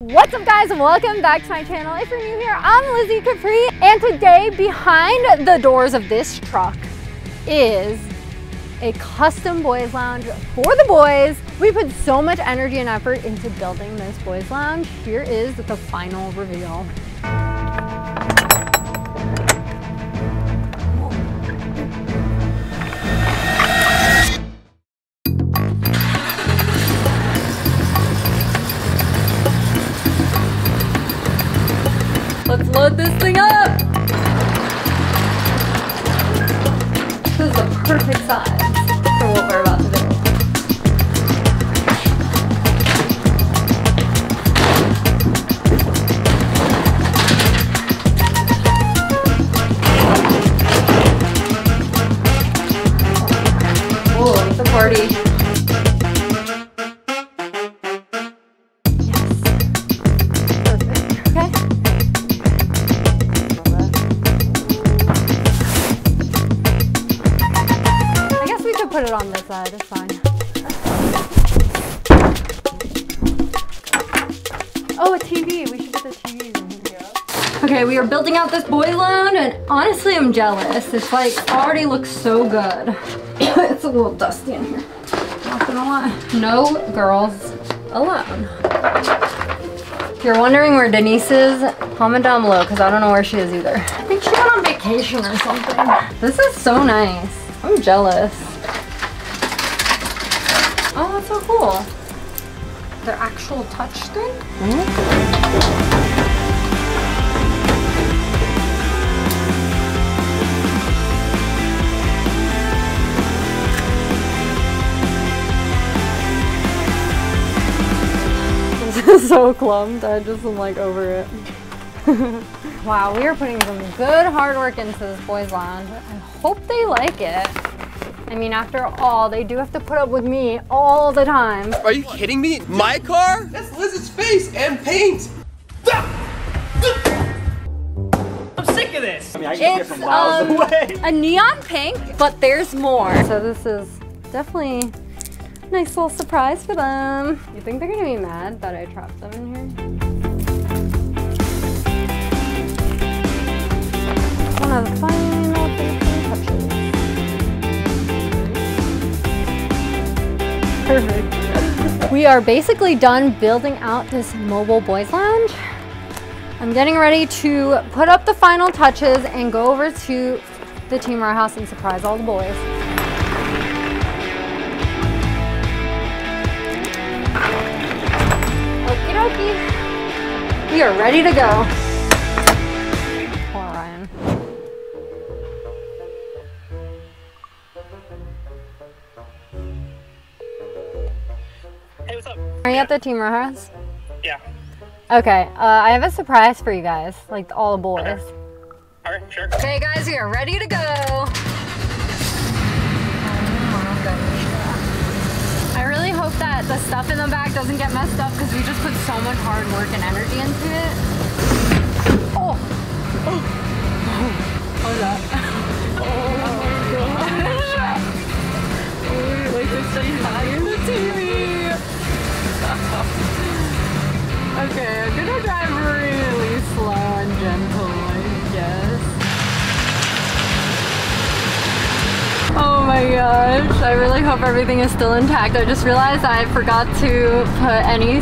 What's up guys and welcome back to my channel. If you're new here, I'm Lizzy Capri and today behind the doors of this truck is a custom boys lounge for the boys. We put so much energy and effort into building this boys lounge. Here is the final reveal. This thing up. Oh, a TV. We should the TVs in here. Okay, we are building out this boy lounge, and honestly, I'm jealous. It's like already looks so good. it's a little dusty in here. Not gonna lie. No girls alone. If you're wondering where Denise is, comment down below because I don't know where she is either. I think she went on vacation or something. This is so nice. I'm jealous. Oh, that's so cool. Their actual touch screen? This is so clumped. I just am like over it. wow, we are putting some good hard work into this boys lounge. I hope they like it. I mean, after all, they do have to put up with me all the time. Are you kidding me? My car? That's Liz's face and paint. I'm sick of this. I mean, I can hear It's from miles um, away. a neon pink, but there's more. So this is definitely a nice little surprise for them. You think they're gonna be mad that I trapped them in here? One of the final Perfect. We are basically done building out this mobile boys lounge. I'm getting ready to put up the final touches and go over to the Team RAR House and surprise all the boys. Okie dokie. We are ready to go. What's up? At the Team RAR House? Yeah. Okay, uh, I have a surprise for you guys, like all the boys. All right, sure. Okay, guys, we are ready to go. I really hope that the stuff in the back doesn't get messed up because we just put so much hard work and energy into it. Oh, oh, hold up. Oh my gosh. Oh, like to say hi in the TV. Okay, I'm gonna drive really slow and gentle, I guess. Oh my gosh, I really hope everything is still intact. I just realized I forgot to put any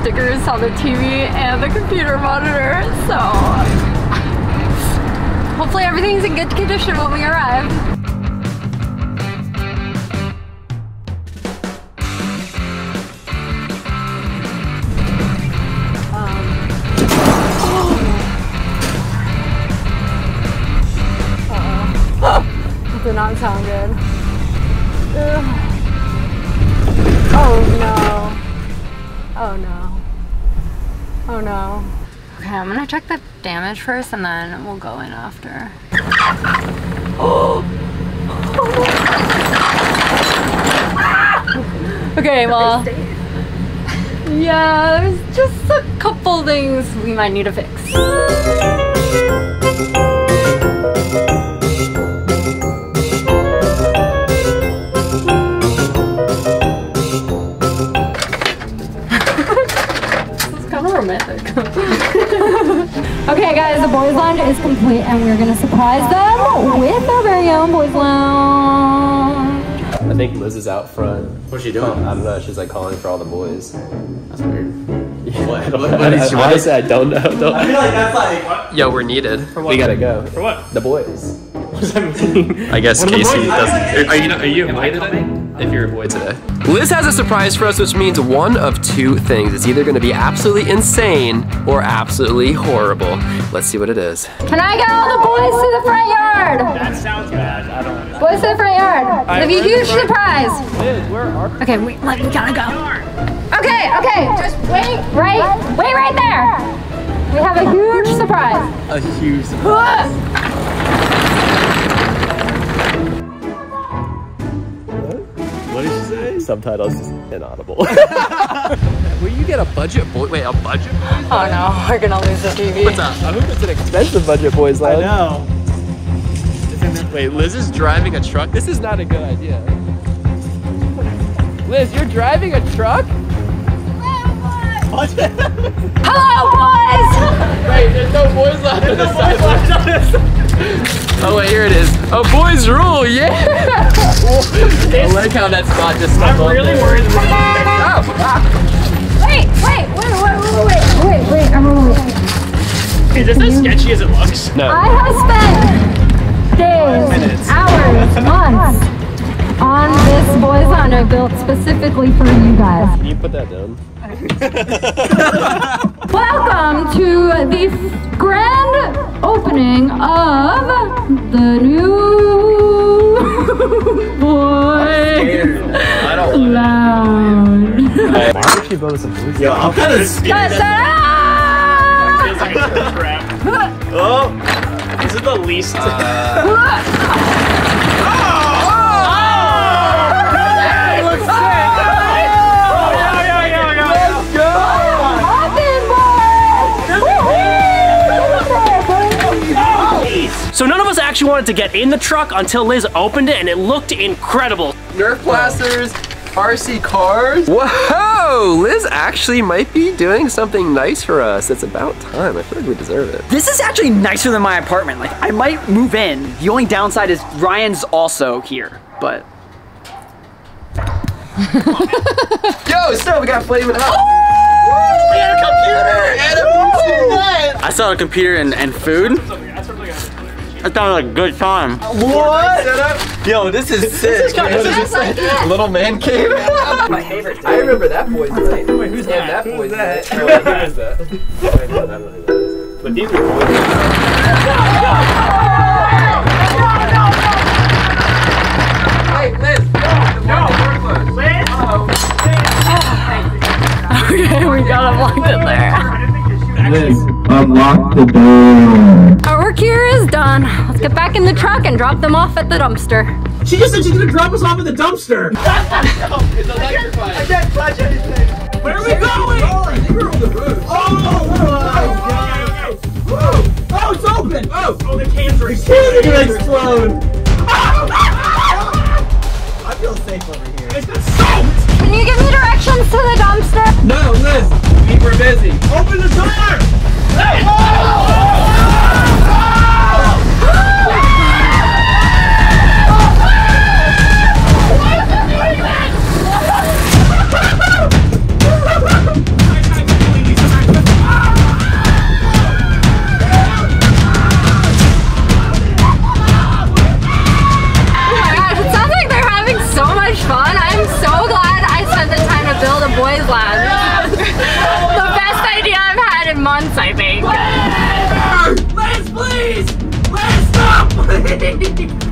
stickers on the TV and the computer monitor, so hopefully everything's in good condition when we arrive. Sound good. Ugh. Oh no. Oh no. Oh no. Okay, I'm gonna check the damage first and then we'll go in after. okay, well. Yeah, there's just a couple things we might need to fix. Boys' lounge is complete, and we're gonna surprise them with our very own boys' lounge. I think Liz is out front. What's she doing? I don't know. She's like calling for all the boys. That's weird. What? what is- I, honestly, I don't know. Don't. I feel like that's like. Yo, we're needed. We gotta go. For what? The boys. What does that mean? I guess What Casey doesn't. Are you are you a boy today? If you're a boy today. Liz has a surprise for us, which means one of two things. It's either gonna be absolutely insane or absolutely horrible. Let's see what it is. Can I get all the boys to the front yard? That sounds bad. I don't know. Boys to the front yard. We have a huge surprise. Liz, where are Okay, we, let me gotta go. Okay, okay, just wait, right, wait right there. We have a huge surprise. A huge. What Subtitles just inaudible. Will you get a budget boy? Wait, a budget? Oh no, we're gonna lose the TV. What's up? I hope it's an expensive budget boys lounge. know. Wait, Liz is driving a truck? This is not a good idea. Liz, you're driving a truck? Hello, boys! Wait, there's no boys left on the side. Oh wait, here it is. Oh, boys rule, yeah! I like how that's not just stuck I'm really there. worried about Oh, Wait, wait, wait, wait, wait, wait, wait, wait, everyone wait. Is this as sketchy as it looks? no. I have spent days, hours, months on this boys lounge I built specifically for you guys. Can you put that down? Welcome to the grand opening of the new boy I don't lounge. Why don't you build us a boys Yo, I'm kind of scared. Ta-da! Feels like a crap. Oh, This is the least. So none of us actually wanted to get in the truck until Liz opened it, and it looked incredible. Nerf blasters, RC cars. Whoa! Liz actually might be doing something nice for us. It's about time. I feel like we deserve it. This is actually nicer than my apartment. Like, I might move in. The only downside is Ryan's also here, but. Yo, so we got flaming hot. Oh! We got a computer and a I saw a computer and, and food. That sounded like a good time. What? Yo, this is sick. What is Just like it. Little man cave. My favorite. I remember that boy's night. Wait, who's and that? that boy's night. Who is that? Wait, no, I don't know who that is. But these are Liz, unlock the door. Our work here is done. Let's get back in the truck and drop them off at the dumpster. she just said she's gonna drop us off at the dumpster. It's electrified. Where are we going? Oh, I think we're on the roof. Oh, oh, oh, it's open. Oh, Oh, the cans are it's gonna explode. Her busy. open the door. Oh Yeah.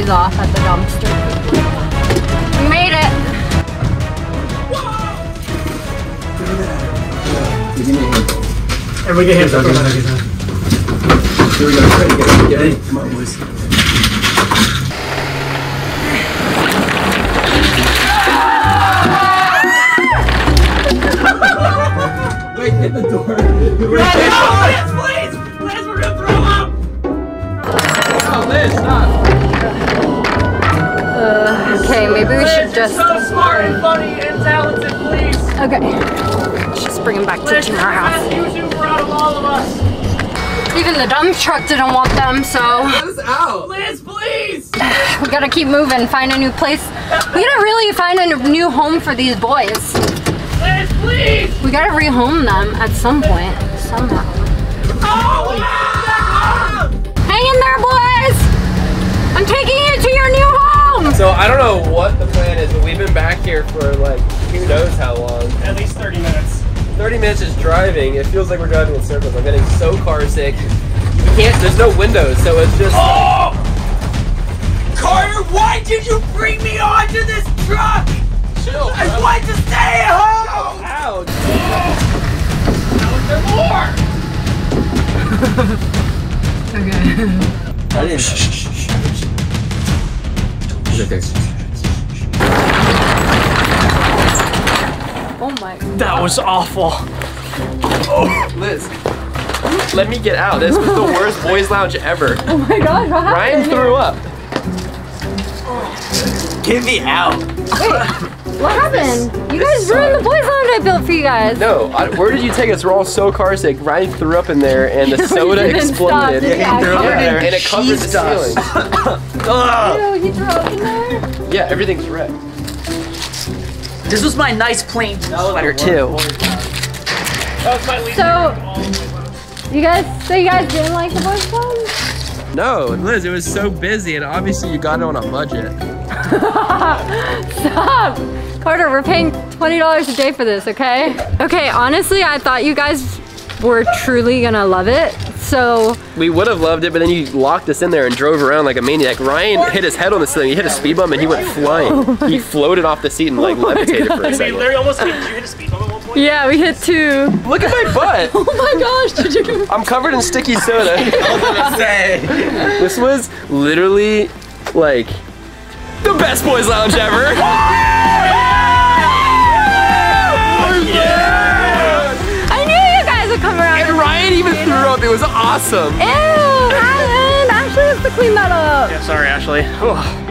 toys off at the dumpster. We made it! Everybody get hands up. Here we go. Ready, get, get ready. Come on, boys. Wait, hit the door. Wait, no, Liz, please! Liz, we're gonna throw up! Oh, Liz, stop. Okay, maybe we should just. So smart and funny and talented, please! Okay. Just bring him back to Liz, Junior you're House. best YouTuber out of all of us! Even the dump truck didn't want them, so Liz, out. Liz, please! we gotta keep moving, find a new place. We gotta really find a new home for these boys. Liz, please! We gotta rehome them at some point, somehow. Oh, yeah! So I don't know what the plan is, but we've been back here for like who knows how long. At least 30 minutes. 30 minutes just driving. It feels like we're driving in circles. I'm getting so car sick. We can't. There's no windows, so it's just. Oh! Carter, why did you bring me onto this truck? Chill. I want to stay at home! Ouch. There more! okay. I didn't. Oh my That was awful. Oh, Liz, let me get out. This was the worst boys' lounge ever. Oh my god, what Ryan happened? threw up. Get me out. Wait, What happened? You guys ruined the boys' lounge I built for you guys. No, I, where did you take us? We're all so car sick. Ryan threw up in there, and the soda exploded. did? Yeah, he threw up in and it covered the cheese dust. ceiling. Ew, he threw up in there. Yeah, everything's red. This was my nice plain sweater too. That was my least So- favorite of all of them. You guys, so you guys didn't like the boys' lounge? No, Liz, it was so busy, and obviously you got it on a budget. Stop! Carter, we're paying $20 a day for this, okay? Okay, honestly, I thought you guys were truly gonna love it. So, We would have loved it, but then you locked us in there and drove around like a maniac. Ryan hit his head on the ceiling. He hit a speed bump and he went flying. Oh he floated off the seat and like oh levitated for a We second. literally almost hit, you hit a speed bump at one point? yeah, we hit two. Look at my butt. Oh my gosh, did you? I'm covered in sticky soda. This was literally like the best boys lounge ever. It was awesome. Ew, Alan! Ashley has to clean that up. Yeah, sorry, Ashley.